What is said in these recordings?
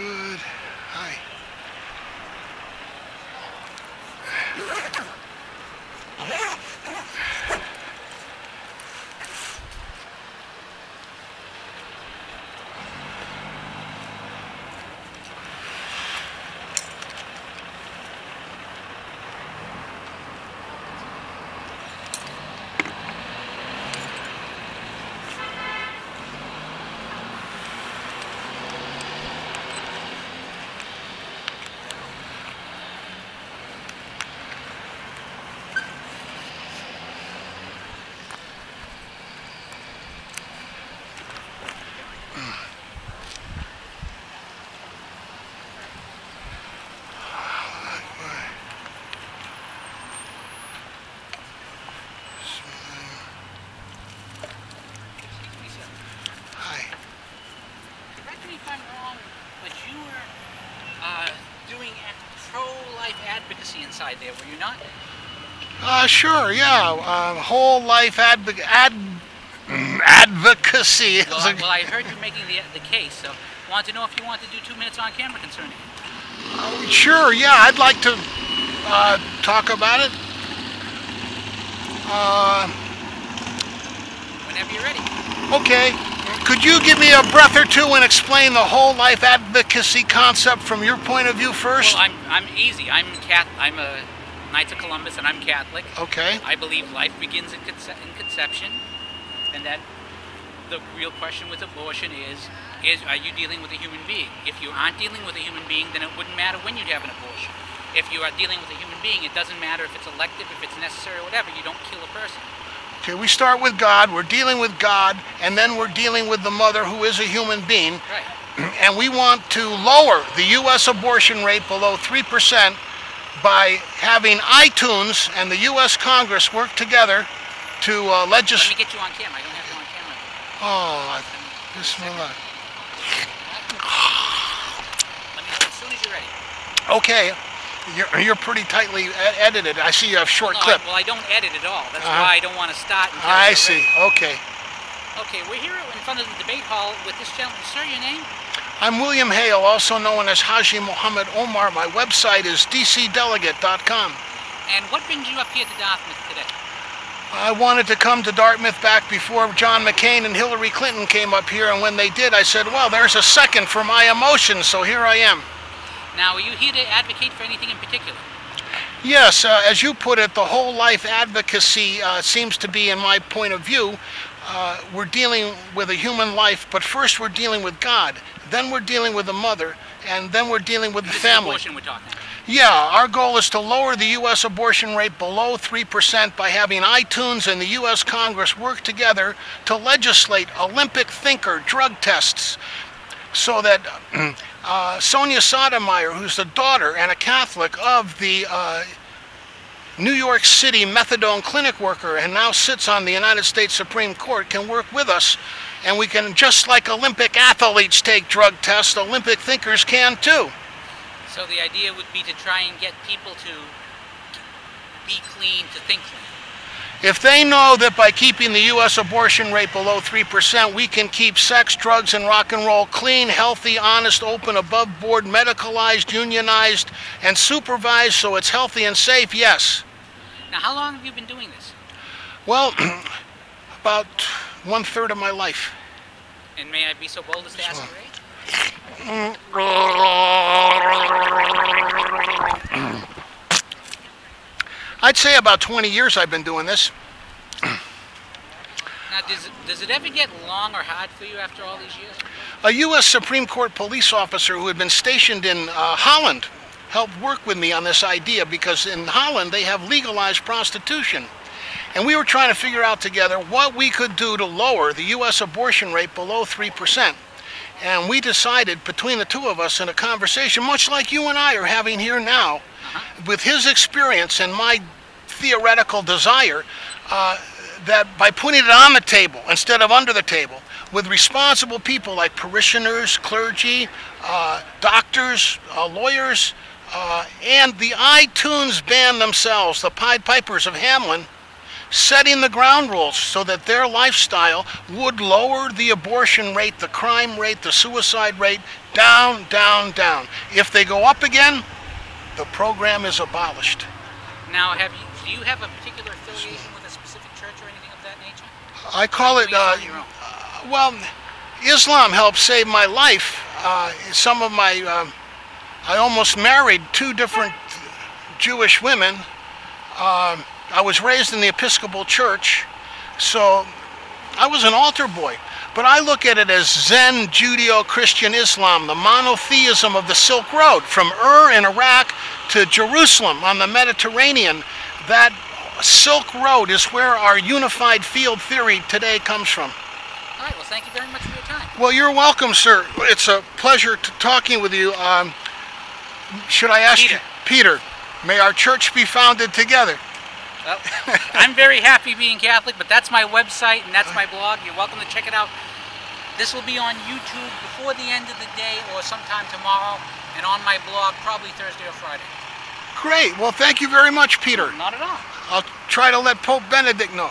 Good. Hi. Hi. Correct me if I'm wrong, but you were uh, doing a- pro-life advocacy inside there, were you not? Uh, sure, yeah. Uh, whole life adv- ad- advocacy. Well, I, well, I heard you making the, the case, so I wanted to know if you wanted to do two minutes on camera concerning it. Sure, yeah, I'd like to uh, talk about it. Uh, Whenever you're ready. okay. Could you give me a breath or two and explain the whole life advocacy concept from your point of view first? Well, I'm, I'm easy. I'm Cath- I'm a Knights of Columbus, and I'm Catholic. okay. I believe life begins in, conce- in conception, and that the real question with abortion is: is are you dealing with a human being? If you aren't dealing with a human being, then it wouldn't matter when you'd have an abortion. If you are dealing with a human being, it doesn't matter if it's elective, if it's necessary, or whatever. You don't kill a person. Okay, we start with God, we're dealing with God, and then we're dealing with the mother who is a human being. Right. and we want to lower the U.S. abortion rate below 3% by having iTunes and the U.S. Congress work together to uh, Let me get you on camera. I don't have you on camera. Oh, I- Bismillah. Let me know as soon as you're ready. Okay, you're, you're pretty tightly edited. I see you have short No, clip. I, well, I don't edit at all. That's Uh-huh. why I don't want to start. I see. ready. Okay. Okay, we're here in front of the debate hall with this gentleman. Sir, your name? I'm William Hale, also known as Haji Muhammad Omar. My website is dcdelegate.com. And what brings you up here to Dartmouth today? I wanted to come to Dartmouth back before John McCain and Hillary Clinton came up here, and when they did, I said, well, there's a second for my emotions, so here I am. Now, are you here to advocate for anything in particular? Yes, uh, as you put it, the whole life advocacy uh, seems to be, in my point of view, uh, we're dealing with a human life, but first we're dealing with God, then we're dealing with the mother, and then we're dealing with the This family. abortion we're talking. Yeah, our goal is to lower the U.S. abortion rate below 3% by having iTunes and the U.S. Congress work together to legislate Olympic thinker drug tests so that uh, Sonia Sotomayor, who's the daughter and a Catholic of the uh, New York City methadone clinic worker and now sits on the United States Supreme Court, can work with us. And we can, just like Olympic athletes take drug tests, Olympic thinkers can too. So the idea would be to try and get people to be clean, to think clean. If they know that by keeping the U.S. abortion rate below 3%, we can keep sex, drugs, and rock and roll clean, healthy, honest, open, above board, medicalized, unionized, and supervised so it's healthy and safe, yes. Now, how long have you been doing this? Well, about one third of my life. And may I be so bold as to ask your age? I'd say about 20 years I've been doing this. Now, does it, does it ever get long or hard for you after all these years? A U.S. Supreme Court police officer who had been stationed in uh, Holland helped work with me on this idea because in Holland they have legalized prostitution. And we were trying to figure out together what we could do to lower the U.S. abortion rate below 3%. And we decided between the two of us in a conversation, much like you and I are having here now, with his experience and my theoretical desire, uh, that by putting it on the table instead of under the table, with responsible people like parishioners, clergy, uh, doctors, uh, lawyers, uh, and the iTunes band themselves, the Pied Pipers of Hamelin, setting the ground rules so that their lifestyle would lower the abortion rate, the crime rate, the suicide rate down, down, down. If they go up again, the program is abolished. Now, have you do you have a particular affiliation with a specific church or anything of that nature? I call it, uh, own? well, Islam helped save my life. Uh, some of my, um, I almost married two different Jewish women. Um, I was raised in the Episcopal Church, so I was an altar boy. But I look at it as Zen Judeo-Christian Islam, the monotheism of the Silk Road, from Ur in Iraq to Jerusalem on the Mediterranean. That Silk Road is where our unified field theory today comes from. All right. Well, thank you very much for your time. Well, you're welcome, sir. It's a pleasure to talking with you. Um, should I ask you, Peter? May our church be founded together. Well, I'm very happy being Catholic, but that's my website and that's my blog. You're welcome to check it out. This will be on YouTube before the end of the day or sometime tomorrow, and on my blog probably Thursday or Friday. Great. Well, thank you very much, Peter. Not at all. I'll try to let Pope Benedict know.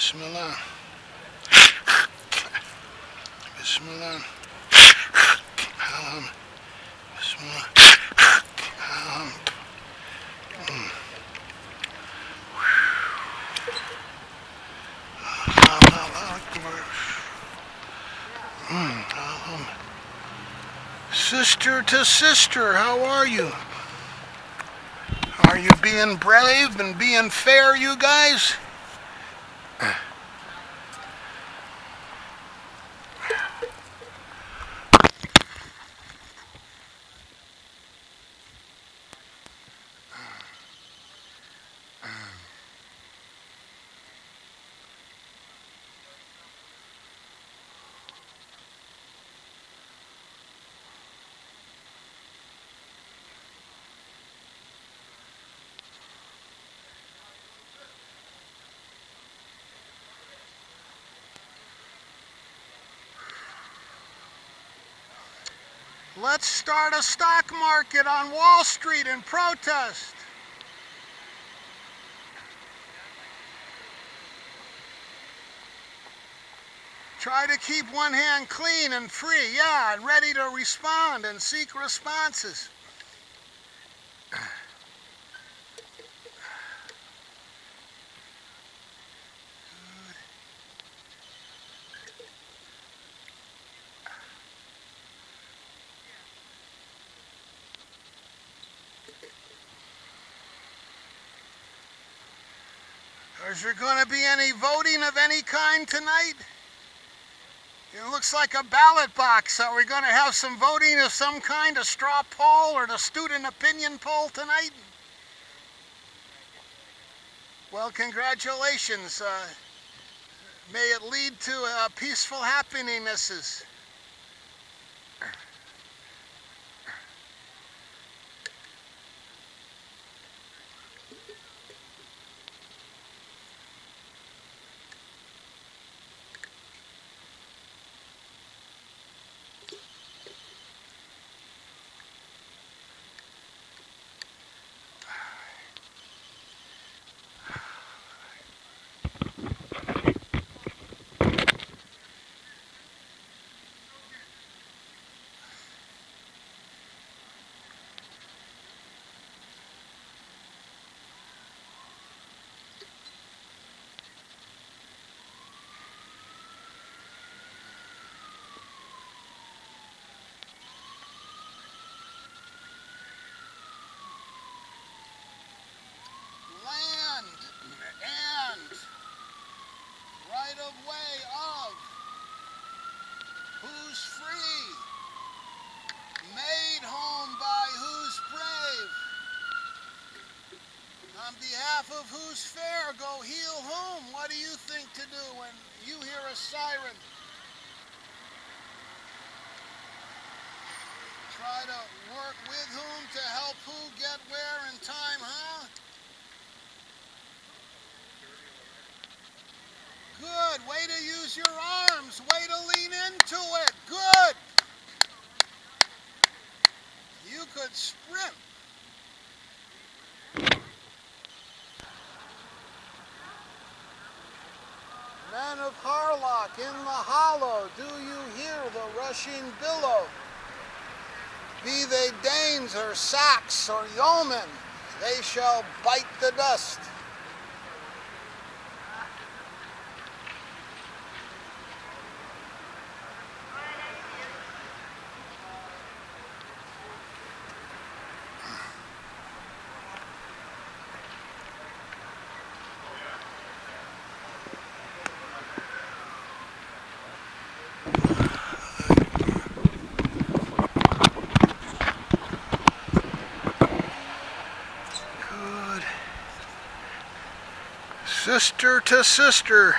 Bismillah. Bismillah. Um, Bismillah. Um, mm. Allah Akbar. Mm, um, Sister to sister, how are you? Are you being brave and being fair, you guys? Let's start a stock market on Wall Street in protest. Try to keep one hand clean and free, yeah, and ready to respond and seek responses. Is there going to be any voting of any kind tonight? It looks like a ballot box. Are we going to have some voting of some kind, a straw poll or the student opinion poll tonight? Well, congratulations. Uh, may it lead to uh, peaceful happinesses. Of whose fair go heal whom? What do you think to do when you hear a siren? Try to work with whom to help who get where in time, huh? Good. Way to use your arms. Way to lean into it. Good. You could sprint. Men of Harlech in the hollow, do you hear the rushing billow? Be they Danes or Sacs or yeomen, they shall bite the dust. Good. Sister to sister.